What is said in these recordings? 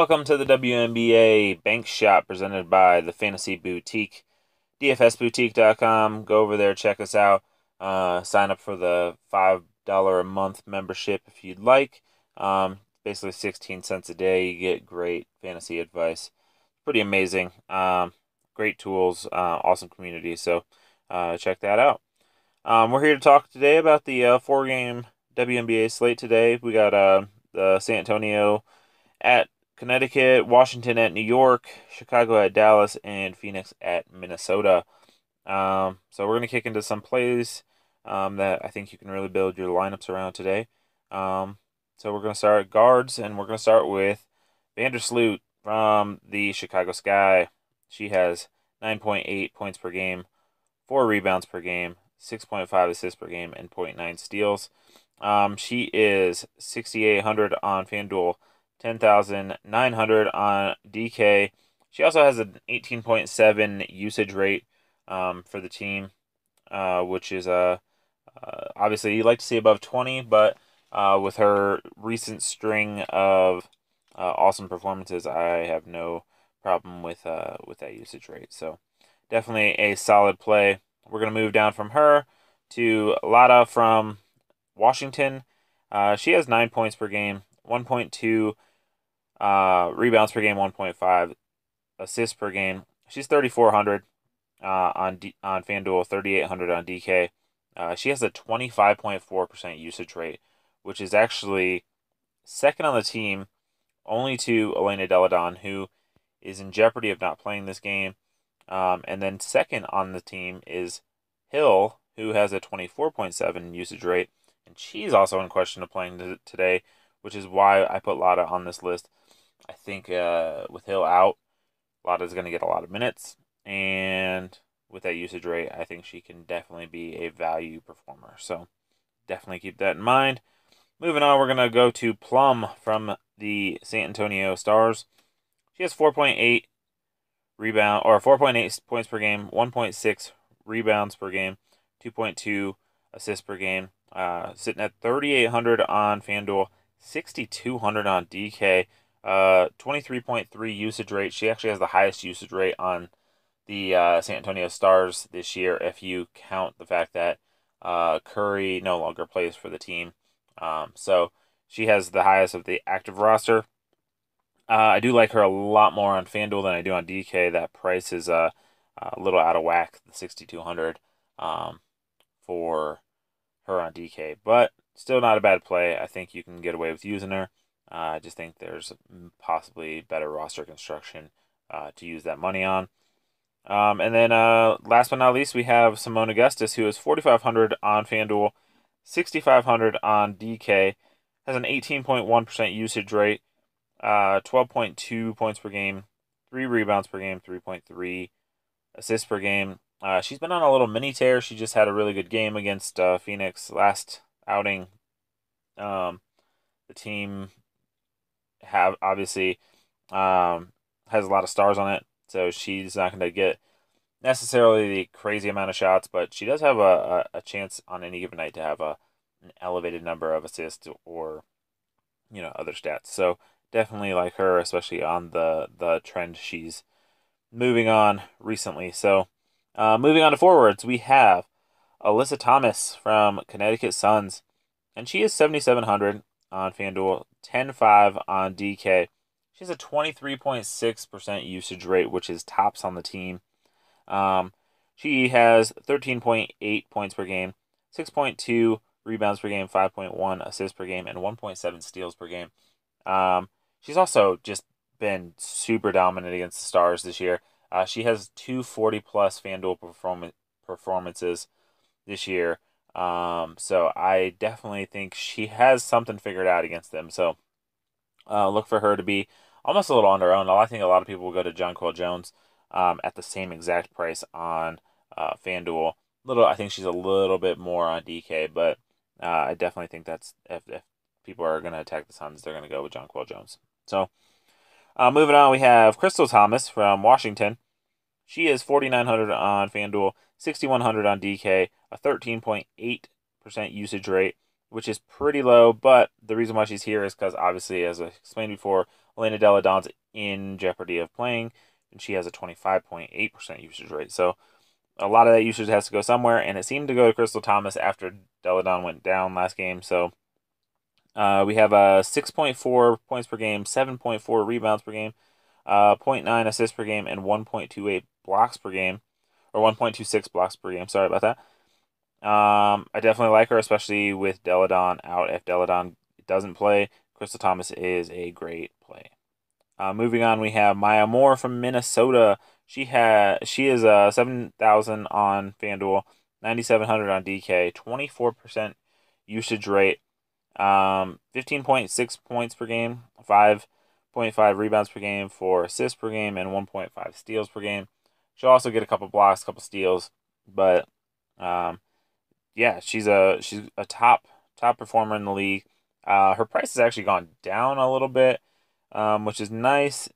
Welcome to the WNBA Bank Shot presented by the Fantasy Boutique. DFSBoutique.com. Go over there, check us out. Uh, sign up for the $5 a month membership if you'd like. Um, basically 16 cents a day. You get great fantasy advice. Pretty amazing. Um, great tools, uh, awesome community. So uh, check that out. Um, we're here to talk today about the uh, four game WNBA slate today. We got uh, the San Antonio at Connecticut, Washington at New York, Chicago at Dallas, and Phoenix at Minnesota. Um, so we're going to kick into some plays um, that I think you can really build your lineups around today. Um, so we're going to start guards, and we're going to start with Vandersloot from the Chicago Sky. She has 9.8 points per game, 4 rebounds per game, 6.5 assists per game, and 0.9 steals. Um, she is 6,800 on FanDuel 10,900 on DK. She also has an 18.7 usage rate um, for the team, uh, which is uh, uh, obviously you like to see above 20, but uh, with her recent string of uh, awesome performances, I have no problem with uh, with that usage rate. So definitely a solid play. We're gonna move down from her to Latta from Washington. she has nine points per game, 1.2 uh, rebounds per game, 1.5. Assists per game. She's 3,400 uh, on D- on FanDuel, 3,800 on DK. Uh, she has a 25.4% usage rate, which is actually second on the team, only to Elena Delle Donne, who is in jeopardy of not playing this game. Um, and then second on the team is Hill, who has a 24.7 usage rate, and she's also in question of playing today, which is why I put Latta on this list. I think uh, with Hill out, Latta's going to get a lot of minutes, and with that usage rate, I think she can definitely be a value performer. So definitely keep that in mind. Moving on, we're going to go to Plum from the San Antonio Stars. She has 4.8 rebound or 4.8 points per game, 1.6 rebounds per game, 2.2 assists per game. Uh, sitting at 3,800 on FanDuel, 6,200 on DK. Uh, 23.3 usage rate. She actually has the highest usage rate on the uh, San Antonio Stars this year if you count the fact that uh, Currie no longer plays for the team. Um, so she has the highest of the active roster. Uh, I do like her a lot more on FanDuel than I do on DK. That price is uh, a little out of whack, the 6,200 um, for her on DK, but still not a bad play. I think you can get away with using her. Uh, I just think there's possibly better roster construction uh, to use that money on. Um, and then uh, last but not least, we have Seimone Augustus, who is 4,500 on FanDuel, 6,500 on DK, has an 18.1% usage rate, uh, 12.2 points per game, 3 rebounds per game, 3.3 assists per game. Uh, she's been on a little mini tear. She just had a really good game against uh, Phoenix last outing. Um, the team have obviously um, has a lot of stars on it, so she's not going to get necessarily the crazy amount of shots, but she does have a, a, a, chance on any given night to have a an elevated number of assists or you know other stats. So definitely like her, especially on the the trend she's moving on recently. So uh, moving on to forwards, we have Alyssa Thomas from Connecticut Suns, and she is seventy seven hundred on FanDuel, 10-5 on DK. She has a 23.6% usage rate, which is tops on the team. Um, she has 13.8 points per game, 6.2 rebounds per game, 5.1 assists per game, and 1.7 steals per game. Um, she's also just been super dominant against the Stars this year. Uh, she has two 40 plus FanDuel perform- performances this year. Um, so I definitely think she has something figured out against them. So uh, look for her to be almost a little on her own. I think a lot of people will go to Jonquel Jones um, at the same exact price on uh, FanDuel. Little, I think she's a little bit more on DK, but uh, I definitely think that's if, if people are going to attack the Suns, they're going to go with Jonquel Jones. So uh, moving on, we have Krystal Thomas from Washington. She is 4,900 on FanDuel, 6,100 on DK, a 13.8% usage rate, which is pretty low. But the reason why she's here is because, obviously, as I explained before, Elena Delle Donne's in jeopardy of playing, and she has a 25.8% usage rate. So a lot of that usage has to go somewhere, and it seemed to go to Krystal Thomas after Delle Donne went down last game. So uh, we have a 6.4 points per game, 7.4 rebounds per game, uh, 0.9 assists per game, and 1.28 blocks per game, or 1.26 blocks per game. Sorry about that. Um, I definitely like her, especially with Delle Donne out. If Delle Donne doesn't play, Krystal Thomas is a great play. Uh, moving on, we have Maya Moore from Minnesota. She had she is uh seven thousand on FanDuel, ninety seven hundred on DK, twenty four percent usage rate, um, fifteen point six points per game, five point five rebounds per game, four assists per game, and one point five steals per game. She'll also get a couple blocks, a couple steals, but um, yeah, she's a she's a top top performer in the league. Uh, her price has actually gone down a little bit, um, which is nice.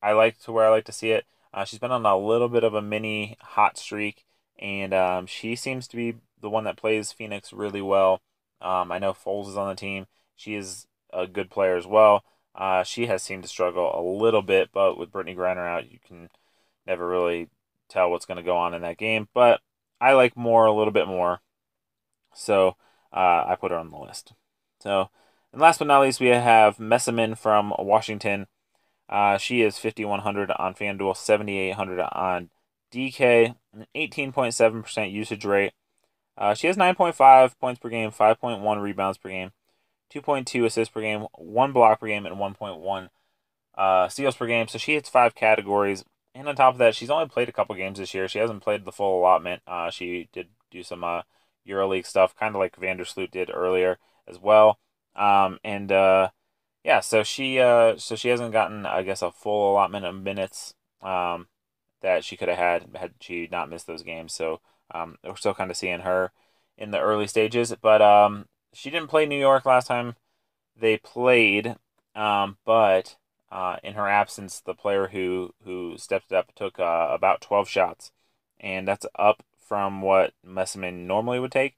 I like to where I like to see it. Uh, she's been on a little bit of a mini hot streak, and um, she seems to be the one that plays Phoenix really well. Um, I know Foles is on the team. She is a good player as well. Uh, she has seemed to struggle a little bit, but with Brittney Griner out, you can never really tell what's going to go on in that game. But I like Moore a little bit more. So uh, I put her on the list. So, and last but not least, we have Meesseman from Washington. Uh, she is 5,100 on FanDuel, 7,800 on DK, an 18.7% usage rate. Uh, she has 9.5 points per game, 5.1 rebounds per game, 2.2 assists per game, 1 block per game, and 1.1 uh, steals per game. So she hits five categories. And on top of that, she's only played a couple games this year. She hasn't played the full allotment. Uh, she did do some uh, EuroLeague stuff, kind of like Vandersloot did earlier as well. Um, and uh, yeah, so she uh, so she hasn't gotten, I guess, a full allotment of minutes um, that she could have had had she not missed those games. So um, we're still kind of seeing her in the early stages, but um, she didn't play New York last time they played. Um, but uh, in her absence, the player who who stepped up took uh, about twelve shots, and that's up from what Meesseman normally would take.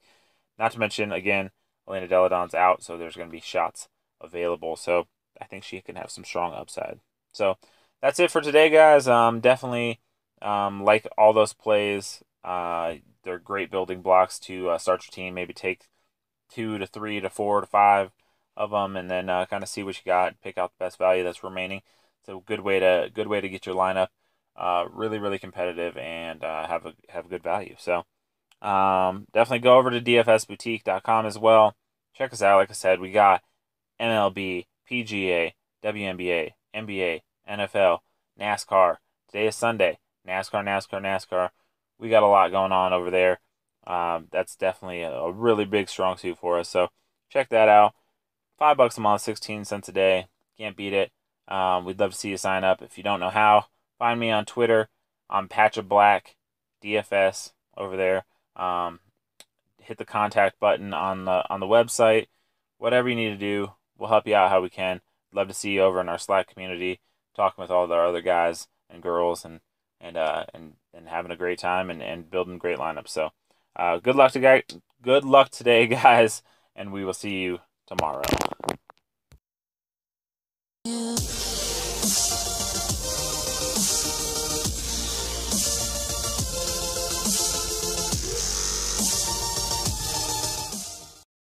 Not to mention, again, Elena Delle Donne's out, so there's going to be shots available. So I think she can have some strong upside. So that's it for today, guys. Um, definitely um, like all those plays. Uh, they're great building blocks to uh, start your team. Maybe take two to three to four to five of them, and then uh, kind of see what you got. Pick out the best value that's remaining. It's a good way to good way to get your lineup uh, really, really competitive and uh, have a have good value. So um, definitely go over to dfsboutique.com as well. Check us out. Like I said, we got MLB, PGA, WNBA, NBA, NFL, NASCAR. Today is Sunday. NASCAR, NASCAR, NASCAR. We got a lot going on over there. Um, that's definitely a, a really big strong suit for us. So check that out. Five bucks a month, 16 cents a day. Can't beat it. Um, we'd love to see you sign up. If you don't know how, Find me on Twitter. I'm Patch of Black DFS over there. Um, hit the contact button on the on the website. Whatever you need to do, we'll help you out how we can. Love to see you over in our Slack community, talking with all the other guys and girls, and and uh, and and having a great time and, and building great lineups. So, uh, good luck to guys. Good luck today, guys, and we will see you tomorrow.